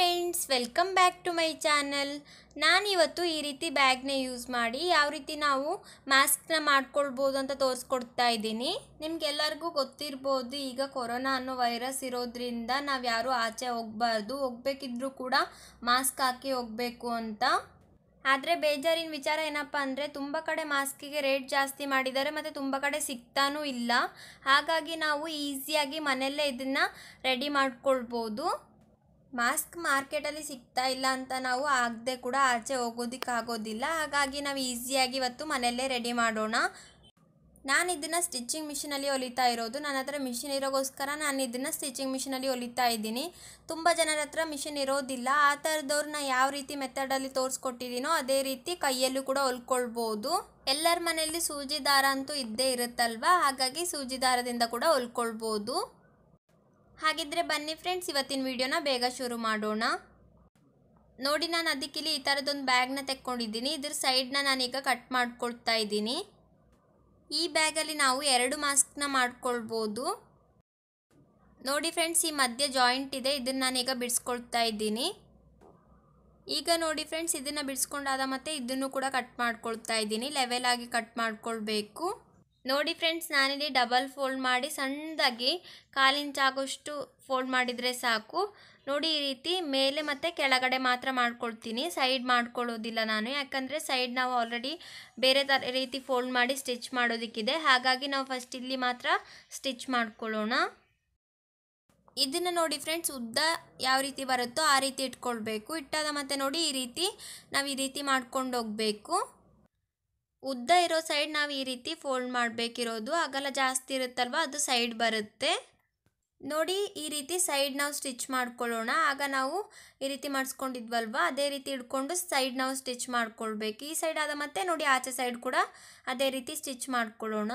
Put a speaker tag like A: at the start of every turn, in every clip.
A: Friends welcome back to my channel ನಾನಿವತ್ತು ಈ ರೀತಿ ಬ್ಯಾಗ್ನ ಯೂಸ್ ಮಾಡಿ ಯಾವ ರೀತಿ ನಾವು ಮಾಸ್ಕ್ನ ಮಾಡ್ಕೊಳ್ಬೋದು ಅಂತ ತೋರಿಸ್ಕೊಡ್ತಾ ಇದ್ದೀನಿ. ನಿಮ್ಗೆಲ್ಲರಿಗೂ ಗೊತ್ತಿರ್ಬೋದು, ಈಗ ಕೊರೋನಾ ಅನ್ನೋ ವೈರಸ್ ಇರೋದ್ರಿಂದ ನಾವು ಯಾರೂ ಆಚೆ ಹೋಗಬಾರ್ದು, ಹೋಗ್ಬೇಕಿದ್ರೂ ಕೂಡ ಮಾಸ್ಕ್ ಹಾಕಿ ಹೋಗಬೇಕು ಅಂತ. ಆದರೆ ಬೇಜಾರಿನ ವಿಚಾರ ಏನಪ್ಪ ಅಂದರೆ, ತುಂಬ ಕಡೆ ಮಾಸ್ಕಿಗೆ ರೇಟ್ ಜಾಸ್ತಿ ಮಾಡಿದ್ದಾರೆ ಮತ್ತು ತುಂಬ ಕಡೆ ಸಿಗ್ತಾನೂ ಇಲ್ಲ. ಹಾಗಾಗಿ ನಾವು ಈಸಿಯಾಗಿ ಮನೆಯಲ್ಲೇ ಇದನ್ನು ರೆಡಿ ಮಾಡ್ಕೊಳ್ಬೋದು. ಮಾಸ್ಕ್ ಮಾರ್ಕೆಟಲ್ಲಿ ಸಿಗ್ತಾ ಇಲ್ಲ ಅಂತ ನಾವು ಆಗದೆ ಕೂಡ ಆಚೆ ಹೋಗೋದಕ್ಕಾಗೋದಿಲ್ಲ. ಹಾಗಾಗಿ ನಾವು ಈಸಿಯಾಗಿ ಇವತ್ತು ಮನೆಯಲ್ಲೇ ರೆಡಿ ಮಾಡೋಣ. ನಾನು ಇದನ್ನು ಸ್ಟಿಚಿಂಗ್ ಮಿಷಿನಲ್ಲಿ ಹೊಲಿತಾ ಇರೋದು. ನನ್ನ ಹತ್ರ ಮಿಷಿನ್ ಇರೋಗೋಸ್ಕರ ನಾನು ಇದನ್ನು ಸ್ಟಿಚಿಂಗ್ ಮಿಷಿನಲ್ಲಿ ಹೊಲಿತಾ ಇದ್ದೀನಿ. ತುಂಬ ಜನರ ಹತ್ರ ಮಿಷಿನ್ ಇರೋದಿಲ್ಲ. ಆ ಥರದವ್ರನ್ನ ಯಾವ ರೀತಿ ಮೆಥಡಲ್ಲಿ ತೋರಿಸ್ಕೊಟ್ಟಿದ್ದೀನೋ ಅದೇ ರೀತಿ ಕೈಯಲ್ಲೂ ಕೂಡ ಹೊಲ್ಕೊಳ್ಬೋದು. ಎಲ್ಲರ ಮನೆಯಲ್ಲಿ ಸೂಜಿ ದಾರ ಅಂತೂ ಇದ್ದೇ ಇರುತ್ತಲ್ವ? ಹಾಗಾಗಿ ಸೂಜಿ ದಾರದಿಂದ ಕೂಡ ಹೊಲ್ಕೊಳ್ಬೋದು. ಹಾಗಿದ್ರೆ ಬನ್ನಿ ಫ್ರೆಂಡ್ಸ್ ಇವತ್ತಿನ ವಿಡಿಯೋನ ಬೇಗ ಶುರು ಮಾಡೋಣ. ನೋಡಿ, ನಾನು ಅದಕ್ಕಿಲ್ಲಿ ಈ ಥರದೊಂದು ಬ್ಯಾಗ್ನ ತೆಕ್ಕೊಂಡಿದ್ದೀನಿ. ಇದ್ರ ಸೈಡ್ನ ನಾನೀಗ ಕಟ್ ಮಾಡ್ಕೊಳ್ತಾ ಇದ್ದೀನಿ. ಈ ಬ್ಯಾಗಲ್ಲಿ ನಾವು ಎರಡು ಮಾಸ್ಕ್ನ ಮಾಡ್ಕೊಳ್ಬೋದು. ನೋಡಿ ಫ್ರೆಂಡ್ಸ್ ಈ ಮಧ್ಯೆ ಜಾಯಿಂಟ್ ಇದೆ. ಇದನ್ನು ನಾನೀಗ ಬಿಡಿಸ್ಕೊಳ್ತಾ ಇದ್ದೀನಿ. ಈಗ ನೋಡಿ ಫ್ರೆಂಡ್ಸ್ ಇದನ್ನು ಬಿಡಿಸ್ಕೊಂಡಾದ ಮತ್ತು ಇದನ್ನು ಕೂಡ ಕಟ್ ಮಾಡ್ಕೊಳ್ತಾ ಇದ್ದೀನಿ. ಲೆವೆಲ್ ಆಗಿ ಕಟ್ ಮಾಡ್ಕೊಳ್ಬೇಕು. ನೋಡಿ ಫ್ರೆಂಡ್ಸ್ ನಾನಿಲ್ಲಿ ಡಬಲ್ ಫೋಲ್ಡ್ ಮಾಡಿ ಸಣ್ಣದಾಗಿ ಕಾಲಿಂಚಾಗೋಷ್ಟು ಫೋಲ್ಡ್ ಮಾಡಿದರೆ ಸಾಕು. ನೋಡಿ ಈ ರೀತಿ ಮೇಲೆ ಮತ್ತು ಕೆಳಗಡೆ ಮಾತ್ರ ಮಾಡ್ಕೊಳ್ತೀನಿ. ಸೈಡ್ ಮಾಡ್ಕೊಳ್ಳೋದಿಲ್ಲ ನಾನು. ಯಾಕಂದರೆ ಸೈಡ್ ನಾವು ಆಲ್ರೆಡಿ ಬೇರೆ ಥರ ರೀತಿ ಫೋಲ್ಡ್ ಮಾಡಿ ಸ್ಟಿಚ್ ಮಾಡೋದಕ್ಕಿದೆ. ಹಾಗಾಗಿ ನಾವು ಫಸ್ಟ್ ಇಲ್ಲಿ ಮಾತ್ರ ಸ್ಟಿಚ್ ಮಾಡ್ಕೊಳ್ಳೋಣ. ಇದನ್ನು ನೋಡಿ ಫ್ರೆಂಡ್ಸ್ ಉದ್ದ ಯಾವ ರೀತಿ ಬರುತ್ತೋ ಆ ರೀತಿ ಇಟ್ಕೊಳ್ಬೇಕು. ಇಟ್ಟಾದ ಮತ್ತು ನೋಡಿ ಈ ರೀತಿ ನಾವು ಈ ರೀತಿ ಮಾಡ್ಕೊಂಡು ಹೋಗಬೇಕು ಉದ್ದ ಇರೋ ಸೈಡ್ ನಾವು ಈ ರೀತಿ ಫೋಲ್ಡ್ ಮಾಡಬೇಕಿರೋದು, ಅಗಲ ಜಾಸ್ತಿ ಇರುತ್ತಲ್ವ, ಅದು ಸೈಡ್ ಬರುತ್ತೆ. ನೋಡಿ, ಈ ರೀತಿ ಸೈಡ್ ನಾವು ಸ್ಟಿಚ್ ಮಾಡ್ಕೊಳ್ಳೋಣ. ಆಗ ನಾವು ಈ ರೀತಿ ಮಾಡಿಸ್ಕೊಂಡಿದ್ವಲ್ವ, ಅದೇ ರೀತಿ ಇಟ್ಕೊಂಡು ಸೈಡ್ ನಾವು ಸ್ಟಿಚ್ ಮಾಡ್ಕೊಳ್ಬೇಕು. ಈ ಸೈಡ್ ಆದ ಮತ್ತೆ ನೋಡಿ, ಆಚೆ ಸೈಡ್ ಕೂಡ ಅದೇ ರೀತಿ ಸ್ಟಿಚ್ ಮಾಡ್ಕೊಳ್ಳೋಣ.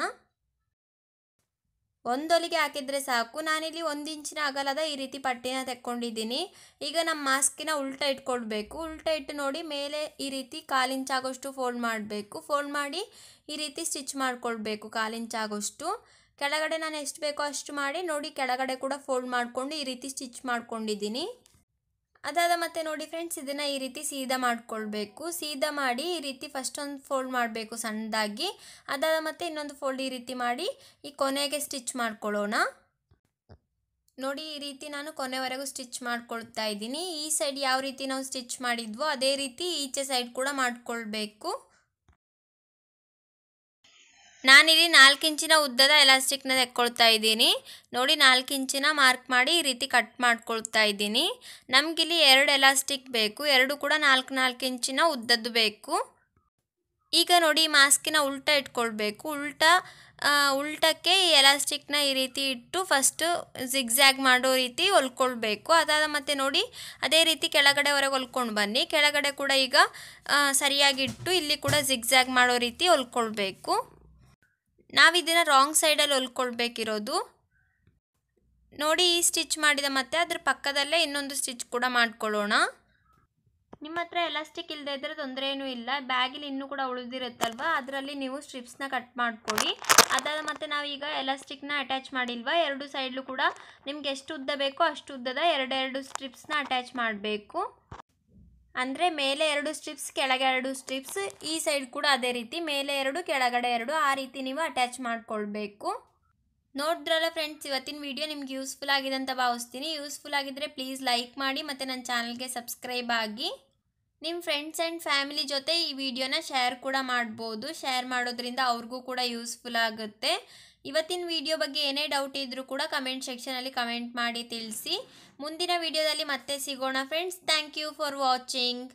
A: ಒಂದೊಲಿಗೆ ಹಾಕಿದರೆ ಸಾಕು. ನಾನಿಲ್ಲಿ ಒಂದು ಇಂಚಿನ ಅಗಲದ ಈ ರೀತಿ ಪಟ್ಟಿನ ತೆಕ್ಕೊಂಡಿದ್ದೀನಿ. ಈಗ ನಮ್ಮ ಮಾಸ್ಕಿನ ಉಲ್ಟಾ ಇಟ್ಕೊಳ್ಬೇಕು ಉಲ್ಟಾ ಇಟ್ಟು ನೋಡಿ ಮೇಲೆ ಈ ರೀತಿ ಕಾಲಿಂಚಾಗೋಷ್ಟು ಫೋಲ್ಡ್ ಮಾಡಬೇಕು. ಫೋಲ್ಡ್ ಮಾಡಿ ಈ ರೀತಿ ಸ್ಟಿಚ್ ಮಾಡ್ಕೊಳ್ಬೇಕು ಕಾಲಿಂಚಾಗೋಷ್ಟು ಕೆಳಗಡೆ ನಾನು ಎಷ್ಟು ಬೇಕೋ ಅಷ್ಟು ಮಾಡಿ ನೋಡಿ ಕೆಳಗಡೆ ಕೂಡ ಫೋಲ್ಡ್ ಮಾಡಿಕೊಂಡು ಈ ರೀತಿ ಸ್ಟಿಚ್ ಮಾಡ್ಕೊಂಡಿದ್ದೀನಿ. ಅದಾದ ಮತ್ತೆ ನೋಡಿ ಫ್ರೆಂಡ್ಸ್ ಇದನ್ನು ಈ ರೀತಿ ಸೀದಾ ಮಾಡ್ಕೊಳ್ಬೇಕು. ಸೀದಾ ಮಾಡಿ ಈ ರೀತಿ ಫಸ್ಟ್ ಒಂದು ಫೋಲ್ಡ್ ಮಾಡಬೇಕು ಸಣ್ಣದಾಗಿ. ಅದಾದ ಮತ್ತೆ ಇನ್ನೊಂದು ಫೋಲ್ಡ್ ಈ ರೀತಿ ಮಾಡಿ ಈ ಕೊನೆಗೆ ಸ್ಟಿಚ್ ಮಾಡ್ಕೊಳ್ಳೋಣ. ನೋಡಿ ಈ ರೀತಿ ನಾನು ಕೊನೆವರೆಗೂ ಸ್ಟಿಚ್ ಮಾಡ್ಕೊಳ್ತಾ ಇದ್ದೀನಿ. ಈ ಸೈಡ್ ಯಾವ ರೀತಿ ನಾವು ಸ್ಟಿಚ್ ಮಾಡಿದ್ವೋ ಅದೇ ರೀತಿ ಈಚೆ ಸೈಡ್ ಕೂಡ ಮಾಡ್ಕೊಳ್ಬೇಕು. ನಾನಿಲ್ಲಿ ನಾಲ್ಕು ಇಂಚಿನ ಉದ್ದದ ಎಲಾಸ್ಟಿಕ್ನ ತೆಕ್ಕೊಳ್ತಾ ಇದ್ದೀನಿ. ನೋಡಿ ನಾಲ್ಕು ಇಂಚಿನ ಮಾರ್ಕ್ ಮಾಡಿ ಈ ರೀತಿ ಕಟ್ ಮಾಡ್ಕೊಳ್ತಾ ಇದ್ದೀನಿ. ನಮಗಿಲ್ಲಿ ಎರಡು ಎಲಾಸ್ಟಿಕ್ ಬೇಕು. ಎರಡು ಕೂಡ ನಾಲ್ಕು ನಾಲ್ಕು ಇಂಚಿನ ಉದ್ದದ್ದು ಬೇಕು. ಈಗ ನೋಡಿ ಮಾಸ್ಕಿನ ಉಲ್ಟ ಇಟ್ಕೊಳ್ಬೇಕು. ಉಲ್ಟ ಉಲ್ಟಕ್ಕೆ ಈ ಎಲಾಸ್ಟಿಕ್ನ ಈ ರೀತಿ ಇಟ್ಟು ಫಸ್ಟು ಜಿಗ್ಜ್ಯಾಗ್ ಮಾಡೋ ರೀತಿ ಹೊಲ್ಕೊಳ್ಬೇಕು. ಅದಾದ ಮತ್ತೆ ನೋಡಿ, ಅದೇ ರೀತಿ ಕೆಳಗಡೆವರೆಗೆ ಹೊಲ್ಕೊಂಡು ಬನ್ನಿ. ಕೆಳಗಡೆ ಕೂಡ ಈಗ ಸರಿಯಾಗಿ ಇಟ್ಟು ಇಲ್ಲಿ ಕೂಡ ಜಿಗ್ಜ್ಯಾಗ್ ಮಾಡೋ ರೀತಿ ಹೊಲ್ಕೊಳ್ಬೇಕು. ನಾವು ಇದನ್ನು ರಾಂಗ್ ಸೈಡಲ್ಲಿ ಹೊಲ್ಕೊಳ್ಬೇಕಿರೋದು. ನೋಡಿ ಈ ಸ್ಟಿಚ್ ಮಾಡಿದ ಮತ್ತೆ ಅದ್ರ ಪಕ್ಕದಲ್ಲೇ ಇನ್ನೊಂದು ಸ್ಟಿಚ್ ಕೂಡ ಮಾಡ್ಕೊಳ್ಳೋಣ. ನಿಮ್ಮ ಹತ್ರ ಎಲಾಸ್ಟಿಕ್ ಇಲ್ಲದೆ ಇದ್ದರೆ ತೊಂದರೆ ಏನೂ ಇಲ್ಲ. ಬ್ಯಾಗಿಲಿ ಇನ್ನೂ ಕೂಡ ಉಳಿದಿರುತ್ತಲ್ವ? ಅದರಲ್ಲಿ ನೀವು ಸ್ಟ್ರಿಪ್ಸ್ನ ಕಟ್ ಮಾಡ್ಕೊಳ್ಳಿ. ಅದಾದ ಮತ್ತೆ ನಾವೀಗ ಎಲಾಸ್ಟಿಕ್ನ ಅಟ್ಯಾಚ್ ಮಾಡಿಲ್ವ? ಎರಡು ಸೈಡ್ಲು ಕೂಡ ನಿಮ್ಗೆ ಎಷ್ಟು ಉದ್ದ ಬೇಕೋ ಅಷ್ಟು ಉದ್ದದ ಎರಡೆರಡು ಸ್ಟ್ರಿಪ್ಸ್ನ ಅಟ್ಯಾಚ್ ಮಾಡಬೇಕು. ಅಂದರೆ ಮೇಲೆ ಎರಡು ಸ್ಟ್ರಿಪ್ಸ್ ಕೆಳಗೆ ಎರಡು ಸ್ಟ್ರಿಪ್ಸ್ ಈ ಸೈಡ್ ಕೂಡ ಅದೇ ರೀತಿ ಮೇಲೆ ಎರಡು, ಕೆಳಗಡೆ ಎರಡು, ಆ ರೀತಿ ನೀವು ಅಟ್ಯಾಚ್ ಮಾಡಿಕೊಳ್ಬೇಕು. ನೋಡಿದ್ರಲ್ಲ ಫ್ರೆಂಡ್ಸ್ ಇವತ್ತಿನ ವಿಡಿಯೋ ನಿಮ್ಗೆ ಯೂಸ್ಫುಲ್ ಆಗಿದೆ ಅಂತ ಭಾವಿಸ್ತೀನಿ. ಯೂಸ್ಫುಲ್ ಆಗಿದ್ದರೆ ಪ್ಲೀಸ್ ಲೈಕ್ ಮಾಡಿ ಮತ್ತು ನನ್ನ ಚಾನಲ್ಗೆ ಸಬ್ಸ್ಕ್ರೈಬ್ ಆಗಿ. ನಿಮ್ಮ ಫ್ರೆಂಡ್ಸ್ ಆ್ಯಂಡ್ ಫ್ಯಾಮಿಲಿ ಜೊತೆ ಈ ವಿಡಿಯೋನ ಶೇರ್ ಕೂಡ ಮಾಡ್ಬೋದು. ಶೇರ್ ಮಾಡೋದ್ರಿಂದ ಅವ್ರಿಗೂ ಕೂಡ ಯೂಸ್ಫುಲ್ ಆಗುತ್ತೆ. ಇವತ್ತಿನ ವಿಡಿಯೋ ಬಗ್ಗೆ ಏನೇ ಡೌಟ್ ಇದ್ದರೂ ಕೂಡ ಕಮೆಂಟ್ ಸೆಕ್ಷನಲ್ಲಿ ಕಮೆಂಟ್ ಮಾಡಿ ತಿಳಿಸಿ. ಮುಂದಿನ ವಿಡಿಯೋದಲ್ಲಿ ಮತ್ತೆ ಸಿಗೋಣ friends thank you for watching